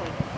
open.